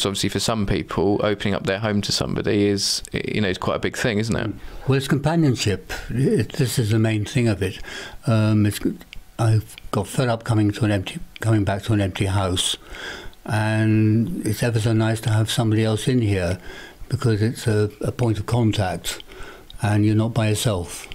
Because obviously, for some people, opening up their home to somebody is, you know, it's quite a big thing, isn't it? Well, it's companionship. It, this is the main thing of it. Um, it's, I've got fed up coming to an empty, coming back to an empty house, and it's ever so nice to have somebody else in here because it's a, a point of contact, and you're not by yourself.